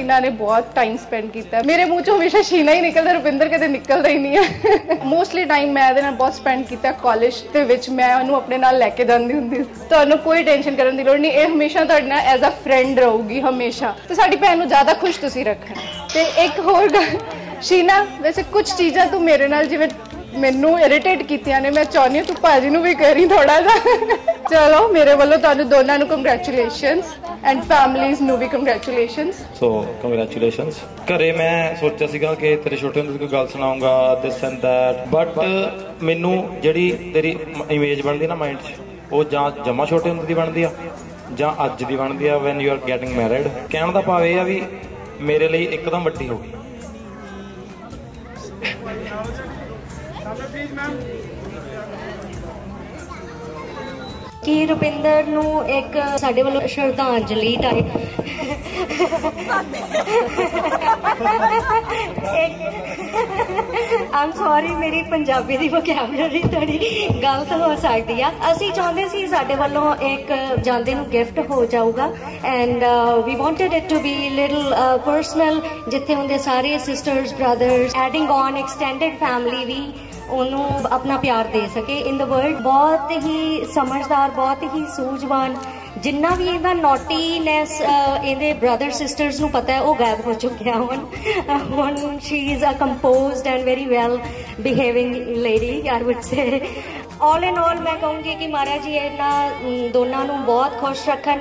Speaker 17: ਸ਼ੀਨਾ ਨੇ ਬਹੁਤ ਟਾਈਮ ਸਪੈਂਡ ਕੀਤਾ ਮੇਰੇ ਮੂੰਹ ਚੋਂ ਹਮੇਸ਼ਾ ਸ਼ੀਨਾ ਹੀ ਨਿਕਲਦਾ ਰੁਪਿੰਦਰ ਕਦੇ ਨਿਕਲਦਾ ਹੀ ਨਹੀਂ ਹੈ ਮੋਸਟਲੀ ਟਾਈਮ ਮੈਂ ਇਹਦੇ ਨਾਲ ਬਹੁਤ ਸਪੈਂਡ ਕੀਤਾ ਕਾਲਜ ਦੇ ਵਿੱਚ ਮੈਂ ਉਹਨੂੰ ਆਪਣੇ ਨਾਲ ਲੈ ਕੇ ਜਾਂਦੀ ਹੁੰਦੀ ਤੁਹਾਨੂੰ ਕੋਈ ਟੈਨਸ਼ਨ ਕਰਨ ਦੀ ਲੋੜ ਨਹੀਂ ਇਹ ਹਮੇਸ਼ਾ ਤੁਹਾਡੇ ਨਾਲ ਐਜ਼ ਅ ਫਰੈਂਡ ਰਹੂਗੀ ਹਮੇਸ਼ਾ ਤੇ ਸਾਡੀ ਭੈਣ ਨੂੰ ਜ਼ਿਆਦਾ ਖੁਸ਼ ਤੁਸੀਂ ਰੱਖਣਾ ਤੇ ਇੱਕ ਹੋਰ ਗੱਲ ਸ਼ੀਨਾ ਵੈਸੇ ਕੁਝ ਚੀਜ਼ਾਂ ਤੂੰ ਮੇਰੇ ਨਾਲ ਜਿਵੇਂ ਮੈਨੂੰ ਇਰੀਟੇਟ ਕੀਤੀਆਂ ਨੇ, ਮੈਂ ਚਾਹੁੰਦੀ ਹਾਂ ਤੂੰ ਭਾਜੀ ਨੂੰ ਵੀ ਕਰੀ ਥੋੜਾ ਜਿਹਾ। ਚਲੋ, ਮੇਰੇ ਵੱਲੋਂ ਤੁਹਾਨੂੰ ਦੋਨਾਂ ਨੂੰ ਕੰਗ੍ਰੈਚੁਲੇਸ਼ਨਸ ਐਂਡ ਫੈਮਲੀਜ਼ ਨੂੰ ਵੀ ਕੰਗ੍ਰੈਚੁਲੇਸ਼ਨਸ
Speaker 18: ਸੋ ਕੰਗ੍ਰੈਚੁਲੇਸ਼ਨਸ ਘਰੇ ਮੈਂ ਸੋਚਿਆ ਸੀਗਾ ਕਿ ਤੇਰੇ ਛੋਟੇ ਹੁੰਦੇ ਕੋਈ ਗੱਲ ਸੁਣਾਉਂਗਾ ਦਿਸ ਐਂਡ ਦੈਟ ਬਟ ਮੈਨੂੰ ਜਿਹੜੀ ਤੇਰੀ ਇਮੇਜ ਬਣਦੀ ਨਾ ਮਾਈਂਡ 'ਚ, ਉਹ ਜਾਂ ਜਮਾ ਛੋਟੇ ਹੁੰਦੇ ਦੀ ਬਣਦੀ ਆ, ਜਾਂ ਅੱਜ ਦੀ ਬਣਦੀ ਆ when you are getting married ਕਹਿਣ ਦਾ ਭਾਵ ਇਹ ਆ ਵੀ ਮੇਰੇ ਲਈ ਇੱਕਦਮ ਵੱਡੀ ਹੋ ਗਈ।
Speaker 19: ਕੀ ਰੁਪਿੰਦਰ ਨੂੰ ਇੱਕ ਸਾਡੇ ਵੱਲੋਂ ਸ਼ਰਧਾਂਜਲੀ ਟਾਈਪ ਆਮ ਸੌਰੀ ਮੇਰੀ ਪੰਜਾਬੀ ਦੀ ਵੋਕੈਬਲਰੀ ਥੋੜੀ ਗਲਤ ਹੋ ਸਕਦੀ ਆ। ਅਸੀਂ ਚਾਹੁੰਦੇ ਸੀ ਸਾਡੇ ਵੱਲੋਂ ਇੱਕ ਜਾਂਦੇ ਨੂੰ ਗਿਫਟ ਹੋ ਜਾਊਗਾ। And we wanted it to be little personal ਜਿੱਥੇ ਹੁੰਦੇ ਸਾਰੇ sisters brothers adding on extended family ਵੀ ਉਹਨੂੰ ਆਪਣਾ ਪਿਆਰ ਦੇ ਸਕੇ। ਇਨ ਦਾ ਵਰਲਡ ਬਹੁਤ ਹੀ ਸਮਝਦਾਰ, ਬਹੁਤ ਹੀ ਸੂਝਵਾਨ, ਜਿੰਨਾ ਵੀ ਇਹਦਾ ਨੋਟੀਨੈਸ ਇਹਦੇ ਬ੍ਰਦਰ ਸਿਸਟਰਸ ਨੂੰ ਪਤਾ ਹੈ, ਉਹ ਗਾਇਬ ਹੋ ਚੁੱਕਿਆ ਹੁਣ। ਹੁਣ she is a composed and very well behaving lady I would say all in all ਮੈਂ ਕਹੂੰਗੀ ਕਿ ਮਹਾਰਾਜ ਜੀ, ਇਹਨਾਂ ਦੋਨਾਂ ਨੂੰ ਬਹੁਤ ਖੁਸ਼ ਰੱਖਣ,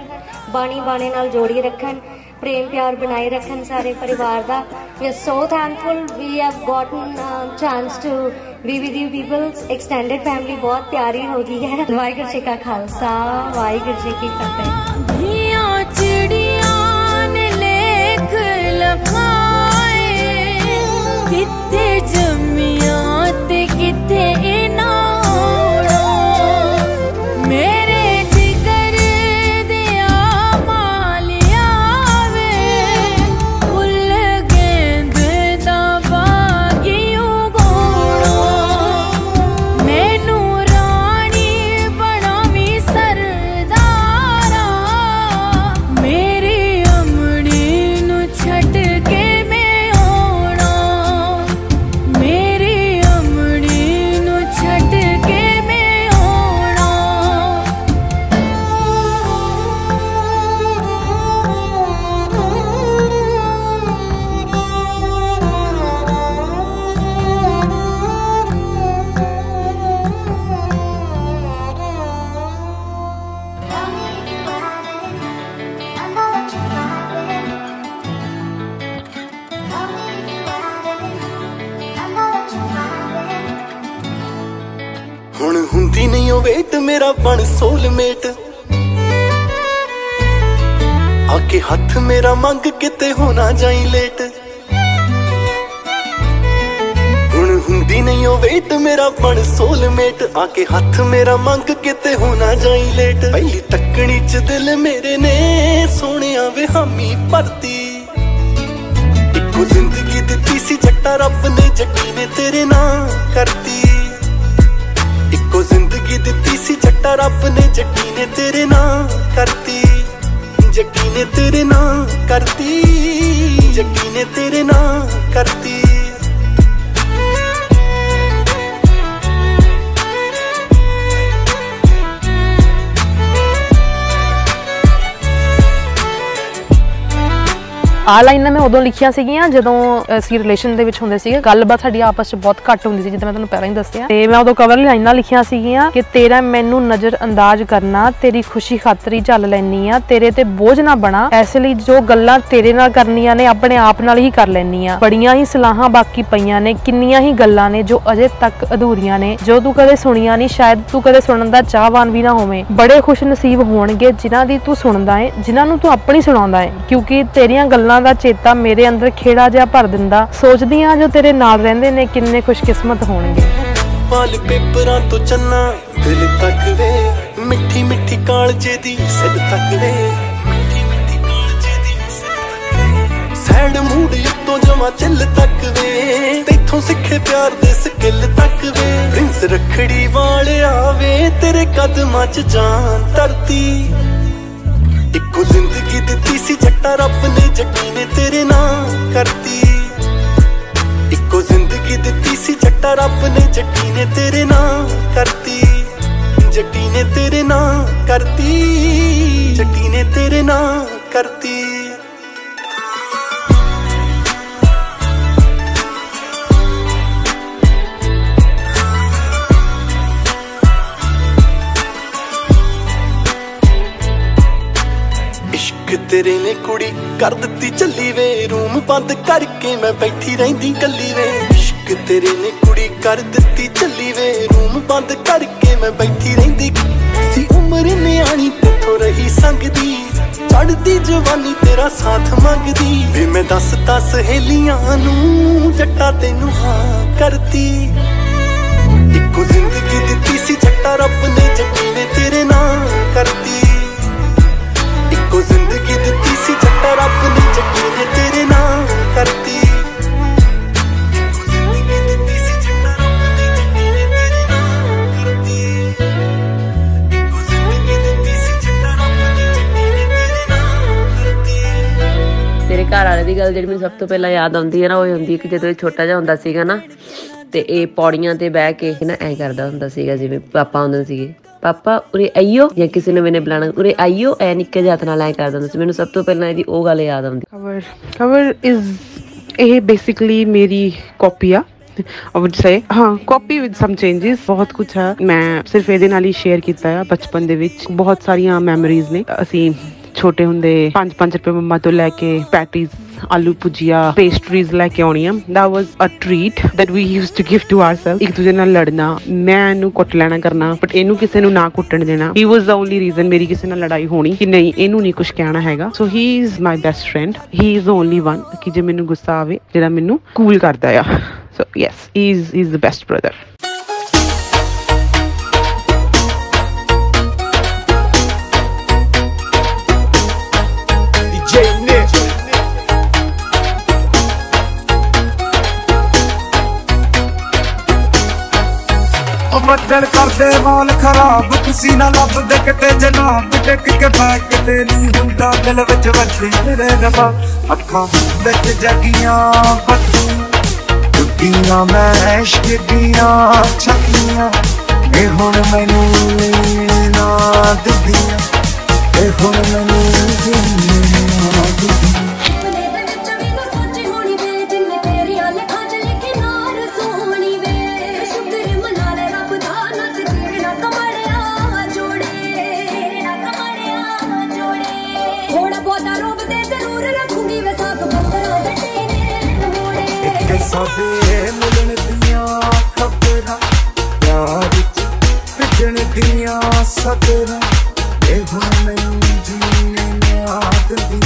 Speaker 19: ਬਾਣੀ ਬਾਣੇ ਨਾਲ ਜੋੜੀ ਰੱਖਣ, ਪ੍ਰੇਮ ਪਿਆਰ ਬਣਾਏ ਰੱਖਣ ਸਾਰੇ ਪਰਿਵਾਰ ਦਾ। We are so thankful we have gotten chance to be with you people's extended family ਬਹੁਤ ਪਿਆਰੀ ਹੋ ਗਈ ਹੈ ਵਾਹਿਗੁਰੂ ਜੀ ਕਾ ਖਾਲਸਾ ਵਾਹਿਗੁਰੂ ਜੀ ਕੀ ਫਤਿਹ
Speaker 6: ਧੀਆਂ ਚਿੜੀਆਂ ਨੇ ਲੇਖ ਲਖਾਏ ਕਿੱਥੇ ਜੰਮੀਆਂ ਤੇ ਕਿੱਥੇ ਮੇਰਾ
Speaker 5: ਮੰਗ ਕਿਤੇ ਹੋਣਾ ਜਾਈ ਲੇਟ ਹੁਣ ਹੁੰਦੀ ਨਹੀਂ ਉਹ ਵੇਟ ਮੇਰਾ ਬਣ ਸੋਲਮੇਟ ਆ ਕੇ ਹੱਥ ਮੇਰਾ ਮੰਗ ਕਿਤੇ ਹੋਣਾ ਜਾਈ ਲੇਟ ਪਹਿਲੀ ਤੱਕਣੀ ਚ ਦਿਲ ਮੇਰੇ ਨੇ, ਸੋਹਣਿਆ ਵੇ ਹਾਮੀ ਭਰਤੀ। ਇੱਕੋ ਜ਼ਿੰਦਗੀ ਦਿੱਤੀ ਸੀ ਜੱਟਾ, ਰੱਬ ਨੇ ਜੱਟੀ ਨੇ ਤੇਰੇ ਨਾਂ ਕਰਤੀ। ਇੱਕੋ ਜ਼ਿੰਦਗੀ ਦਿੱਤੀ ਸੀ ਜੱਟਾ, ਰੱਬ ਨੇ ਜੱਟੀ ਨੇ ਤੇਰੇ ਨਾਂ ਕਰਤੀ। ਯਕੀਨ ਤੇਰੇ ਨਾਂ ਕਰਤੀ ਯਕੀਨ ਤੇਰੇ ਨਾਂ ਕਰਤੀ
Speaker 7: ਆ ਲਾਈਨਾਂ ਮੈਂ ਉਦੋਂ ਲਿਖੀਆਂ ਸੀਗੀਆਂ ਜਦੋਂ ਅਸੀਂ ਰਿਲੇਸ਼ਨ ਦੇ ਵਿੱਚ ਹੁੰਦੇ ਸੀਗੇ। ਗੱਲਬਾਤ ਸਾਡੀ ਆਪਸ ਵਿੱਚ ਬਹੁਤ ਘੱਟ ਹੁੰਦੀ ਸੀ, ਜਿੱਦਾਂ ਮੈਂ ਤੁਹਾਨੂੰ ਪਹਿਲਾਂ ਹੀ ਦੱਸਿਆ। ਤੇ ਮੈਂ ਉਦੋਂ ਕਵਰ ਲਾਈਨਾਂ ਲਿਖੀਆਂ ਸੀਗੀਆਂ ਕਿ ਤੇਰਾ ਮੈਨੂੰ ਨਜ਼ਰ ਅੰਦਾਜ਼ ਕਰਨਾ, ਤੇਰੀ ਖੁਸ਼ੀ ਖਾਤਰੀ ਝੱਲ ਲੈਣੀ ਆ, ਤੇਰੇ ਤੇ ਬੋਝ ਨਾ ਬਣਾ। ਐਸੇ ਲਈ ਜੋ ਗੱਲਾਂ ਤੇਰੇ ਨਾਲ ਕਰਨੀਆਂ ਨੇ, ਆਪਣੇ ਆਪ ਨਾਲ ਹੀ ਕਰ ਲੈਣੀ ਆ। ਬੜੀਆਂ ਹੀ ਸਲਾਹਾਂ ਬਾਕੀ ਪਈਆਂ ਨੇ, ਕਿੰਨੀਆਂ ਹੀ ਗੱਲਾਂ ਨੇ ਜੋ ਅਜੇ ਤੱਕ ਅਧੂਰੀਆਂ ਨੇ, ਜੋ ਤੂੰ ਕਦੇ ਸੁਣੀਆਂ ਨਹੀਂ, ਸ਼ਾਇਦ ਤੂੰ ਕਦੇ ਸੁਣਨ ਦਾ ਚਾਹਵਾਨ ਵੀ ਨਾ ਹੋਵੇਂ। ਬੜੇ ਖੁਸ਼ ਨਸੀਬ ਹੋਣਗੇ ਜਿਨ੍ਹਾਂ ਦੀ ਤੂੰ ਸੁਣਦਾ ਏ, ਜਿਨ੍ਹਾਂ ਨੂੰ ਤੂੰ ਆਪਣੀ ਸੁਣਾਉਂਦਾ ਏ, ਕਿਉਂਕਿ ਤੇਰੀਆਂ ਗੱਲਾਂ ਦਾ ਚੇਤਾ ਮੇਰੇ ਅੰਦਰ ਖੇੜਾ ਜਿਹਾ ਭਰ ਦਿੰਦਾ। ਸੋਚਦੀ ਆ ਜੋ ਤੇਰੇ ਨਾਲ ਰਹਿੰਦੇ ਨੇ ਕਿੰਨੇ ਖੁਸ਼ਕਿਸਮਤ ਹੋਣਗੇ।
Speaker 5: ਵਾਲ ਪੇਪਰਾਂ ਤੋਂ ਚੰਨਾ, ਦਿਲ ਤੱਕ ਵੇ। ਮਿੱਠੀ ਮਿੱਠੀ ਕਾਲਜੇ ਦੀ ਸਿਰ ਤੱਕ ਵੇ। ਸੈਡ ਮੂਡ ਉੱਤੋਂ ਜਮਾ ਚੱਲ ਤੱਕ ਵੇ। ਤੇਥੋਂ ਸਿੱਖੇ ਪਿਆਰ ਦੇ ਸਕਿੱਲ ਤੱਕ ਵੇ। ਪ੍ਰਿੰਸ ਰਖੜੀ ਵਾਲਿਆ ਵੇ ਤੇਰੇ ਕਦਮਾਂ 'ਚ ਜਾਨ ਧਰਤੀ। ਇੱਕੋ ਜ਼ਿੰਦਗੀ ਦਿੱਤੀ ਸੀ ਜੱਟਾ ਰੱਬ ਨੇ ਜੱਟੀ ਨੇ ਤੇਰੇ ਨਾਂ ਕਰਤੀ। ਇੱਕੋ ਜ਼ਿੰਦਗੀ ਦਿੱਤੀ ਸੀ ਜੱਟਾ ਰੱਬ ਨੇ ਜੱਟੀ ਨੇ ਤੇਰੇ ਨਾਂ ਕਰਤੀ। ਜੱਟੀ ਨੇ ਤੇਰੇ ਨਾਂ ਕਰਤੀ ਜੱਟੀ ਨੇ ਤੇਰੇ ਨਾਂ ਕਰਤੀ। ਤੇਰੇ ਨੇ ਕੁੜੀ ਕਰ ਦਿੱਤੀ ਚੱਲੀ ਵੇ। ਰੂਮ ਬੰਦ ਕਰਕੇ ਮੈਂ ਬੈਠੀ ਰਹਿੰਦੀ ਕੱਲੀ ਵੇ। ਇਸ਼ਕ ਤੇਰੇ ਨੇ ਕੁੜੀ ਕਰ ਦਿੱਤੀ ਚੱਲੀ ਵੇ। ਰੂਮ ਬੰਦ ਕਰਕੇ ਮੈਂ ਬੈਠੀ ਰਹਿੰਦੀ। ਸੀ ਉਮਰ ਨਿਆਣੀ, ਕਿੱਥੋਂ ਰਹੀ ਸੰਗਦੀ? ਚੜਦੀ ਜਵਾਨੀ ਤੇਰਾ ਸਾਥ ਮੰਗਦੀ। ਵੇ ਮੈਂ ਦੱਸਤਾ ਸਹੇਲੀਆਂ ਨੂੰ, ਜੱਟਾ ਤੈਨੂੰ ਹਾਂ ਕਰਤੀ ਇੱਕੋ ਜ਼ਿੰਦਗੀ ਦਿੱਤੀ ਸੀ ਜੱਟਾ, ਰੱਬ ਨੇ ਜੱਟੀ ਨੇ ਤੇਰੇ ਨਾਲ ਕਰਤੀ। ਇੱਕੋ ਜ਼ਿੰਦਗੀ ਦਿੱਤੀ ਸੀ ਜੱਟਾ ਰੱਬ ਨੇ ਜੱਟੀ ਨੇ ਤੇਰੇ ਨਾਂ ਕਰਤੀ। ਇੱਕੋ
Speaker 12: ਘਰ ਵਾਲੇ ਦੀ ਗੱਲ ਜਿਹੜੀ ਮੈਨੂੰ ਸਭ ਤੋਂ ਪਹਿਲਾਂ ਯਾਦ ਆਉਂਦੀ ਹੈ ਨਾ, ਉਹ ਹੁੰਦੀ ਕਿ ਜਦੋਂ ਇਹ ਛੋਟਾ ਜਿਹਾ ਹੁੰਦਾ ਸੀਗਾ ਨਾ, ਤੇ ਇਹ ਪੌੜੀਆਂ ਤੇ ਬਹਿ ਕੇ ਨਾ ਐ ਕਰਦਾ ਹੁੰਦਾ ਸੀਗਾ, ਜਿਵੇਂ ਪਾਪਾ ਹੁੰਦੇ ਸੀਗੇ। ਪਾਪਾ, ਉਰੇ ਆਈਓ, ਜਾਂ ਕਿਸੇ ਨੇ ਮੈਨੇ ਬੁਲਾਣਾ ਉਰੇ ਆਈਓ, ਐ ਨਿੱਕੇ ਜਿਹੇ ਹੱਥ ਨਾਲ ਐ ਕਰਦਾ ਹੁੰਦਾ ਸੀ। ਮੈਨੂੰ ਸਭ ਤੋਂ ਪਹਿਲਾਂ ਇਹਦੀ ਉਹ ਗੱਲ ਯਾਦ ਆਉਂਦੀ।
Speaker 20: Cover cover is, ਇਹ ਬੇਸਿਕਲੀ ਮੇਰੀ ਕਾਪੀ ਆ। I would say, ਹਾਂ ਕਾਪੀ ਵਿਦ ਸਮ ਚੇਂजेस ਬਹੁਤ ਕੁਝ ਹੈ ਮੈਂ ਸਿਰਫ ਇਹਦੇ ਨਾਲ ਹੀ ਸ਼ੇਅਰ ਕੀਤਾ ਆ, ਬਚਪਨ ਦੇ ਵਿੱਚ। ਬਹੁਤ ਸਾਰੀਆਂ ਮੈਮਰੀਜ਼ ਨੇ। ਅਸੀਂ ਛੋਟੇ ਹੁੰਦੇ 5-5 ਰੁਪਏ ਮੰਮਾ ਤੋਂ ਲੈ ਕੇ ਪੈਟੀਜ਼ ਆਲੂ ਭੁਜੀਆ ਪੇਸਟਰੀਜ਼ ਲੈ ਕੇ ਆਉਣੀਆਂ। That was a treat that we used to give to ourselves. ਇੱਕ ਦੂਜੇ ਨਾਲ ਲੜਨਾ, ਮੈਂ ਇਹਨੂੰ ਕੁੱਟ ਲੈਣਾ ਕਰਨਾ ਬਟ ਇਹਨੂੰ ਕਿਸੇ ਨੂੰ ਨਾ ਕੁੱਟਣ ਦੇਣਾ। He was the only reason ਮੇਰੀ ਕਿਸੇ ਨਾਲ ਲੜਾਈ ਹੋਣੀ ਕਿ ਨਹੀਂ, ਇਹਨੂੰ ਨਹੀਂ ਕੁਝ ਕਹਿਣਾ ਹੈਗਾ। So he is my best friend. He is the only ਕਿ ਜੇ ਮੈਨੂੰ ਗੁੱਸਾ ਆਵੇ, ਜਿਹੜਾ ਮੈਨੂੰ ਕੂਲ ਕਰਦਾ ਆ। ਸੋ yes, he is he is the best
Speaker 21: ਬੱਦਲ ਕਰਦੇ ਮਾਲ ਖਰਾਬ, ਤੁਸੀਂ ਨਾ ਲੱਭਦੇ ਕਿਤੇ ਜਨਾਬ ਟਿਕ ਕੇ ਬੈਠ ਤੇ ਨਹੀਂ ਹੁੰਦਾ, ਦਿਲ ਵਿੱਚ ਵੱਜੇ ਤੇਰੇ ਰਬਾ ਅੱਖਾਂ ਵਿੱਚ ਜਗੀਆਂ ਬੱਤੀ ਟੁੱਟੀਆਂ ਮੈਂ ਇਸ਼ਕ ਦੀਆਂ ਛੱਤੀਆਂ। ਇਹ ਹੁਣ ਮੈਨੂੰ ਨਾ ਦੁੱਧੀਆਂ ਇਹ ਹੁਣ ਮੈਨੂੰ ਨਾ ਦੁੱਧੀਆਂ ਇੱਕ ਮਿਲਣ ਦੀਆਂ ਖਬਰਾਂ, ਪਿਆਰ ਵਿੱਚ ਭਿੱਜਣ ਦੀ ਮੇਰੀਆਂ ਇਹ ਹੁਣ ਮੈਨੂੰ ਜੀਣੇ ਨੂੰ ਦੀ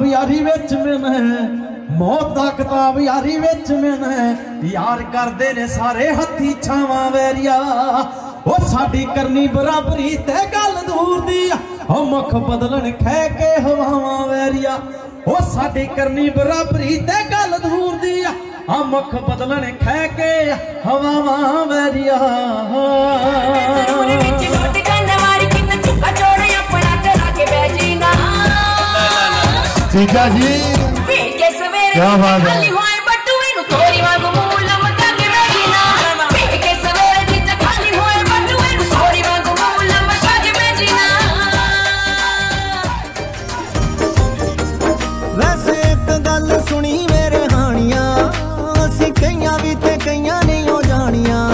Speaker 21: ਦਾ
Speaker 22: ਯਾਰੀ ਵਿੱਚ ਮੈਨ ਮੌਤ ਦਾ ਖਿਤਾਬ ਯਾਰੀ ਵਿੱਚ ਮੈਨ ਯਾਰ ਕਰਦੇ ਨੇ ਸਾਰੇ ਹੱਥੀ ਛਾਵਾਂ ਵੈਰੀਆ। ਉਹ ਸਾਡੀ ਕਰਨੀ ਬਰਾਬਰੀ ਤੇ ਗੱਲ ਦੂਰ ਦੀ ਆ। ਉਹ ਮੁਖ ਬਦਲਣ ਖਹਿ ਕੇ ਹਵਾਵਾਂ ਵੈਰੀਆ। ਉਹ ਸਾਡੀ ਕਰਨੀ ਬਰਾਬਰੀ ਤੇ ਗੱਲ ਦੂਰ ਦੀ ਆ। ਆ ਮੁਖ ਬਦਲਣ ਖਹਿ ਕੇ ਹਵਾਵਾਂ ਵੈਰੀਆ।
Speaker 21: ਜੀਜਾ ਜੀ?
Speaker 6: ਕਿਆ
Speaker 21: ਬਾਤ ਹੈ।
Speaker 6: ਖਾਲੀ ਹੋਏ ਬਟੂਏ ਨੂੰ ਤੋਰੀ ਵਾਂਗ ਮੂੰਹ ਲਮਕਾ ਕੇ ਬੈਠੀ ਨਾ। ਪੀ ਕੇ ਸਵੇਰੇ ਦੀ ਤੇ ਖਾਲੀ ਹੋਏ ਬਟੂਏ ਨੂੰ ਤੋਰੀ ਵਾਂਗ ਮੂੰਹ ਲਮਕਾ ਕੇ ਬੈਠੀ ਨਾ।
Speaker 23: ਵੈਸੇ ਇੱਕ ਗੱਲ ਸੁਣੀ ਮੇਰੇ ਹਾਣੀਆਂ। ਅਸੀਂ ਕਈਆਂ ਵੀ ਤੇ ਕਈਆਂ ਨਹੀਂ ਹੋ ਜਾਣੀਆਂ।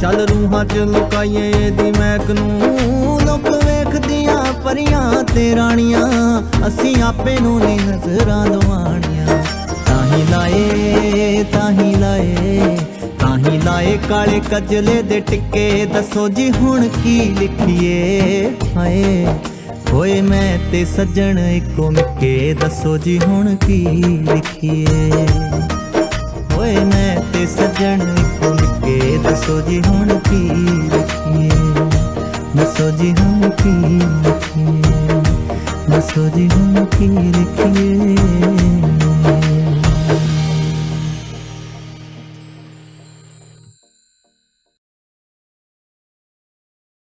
Speaker 23: ਚੱਲ ਰੂਹਾਂ ਚ ਲੁਕਾਈਏ ਇਹਦੀ ਮਹਿਕ ਨੂੰ। ਲੋਕ ਵੇਖਦੀਆਂ ਪਰੀਆਂ ਤੇ ਰਾਣੀਆਂ। ਆਪੇ ਨੂੰ ਨਹੀਂ ਨਜ਼ਰਾਂ ਲਵਾਣੀਆਂ ਤਾਂ ਹੀ ਲਾਏ ਤਾਂ ਹੀ ਲਾਏ ਤਾਂ ਹੀ ਲਾਏ ਕਾਲੇ ਕਜਲੇ ਦੇ ਟਿੱਕੇ। ਦੱਸੋ ਜੀ ਹੁਣ ਕੀ ਲਿਖੀਏ? ਹਾਏ, ਹੋਏ ਮੈਂ ਤੇ ਸੱਜਣ ਇੱਕੋ ਮਿੱਕੇ। ਦੱਸੋ ਜੀ ਹੁਣ ਕੀ ਲਿਖੀਏ? ਹੋਏ ਮੈਂ ਤੇ ਸੱਜਣ ਇੱਕੋ ਮਿੱਕੇ। ਦੱਸੋ ਜੀ ਹੁਣ ਕੀ ਲਿਖੀਏ? ਦੱਸੋ ਜੀ ਹੁਣ ਕੀ ਲਿਖੀਏ ਦੱਸੋ ਜੀ ਹੁਣ ਕੀ ਲਿਖੀਏ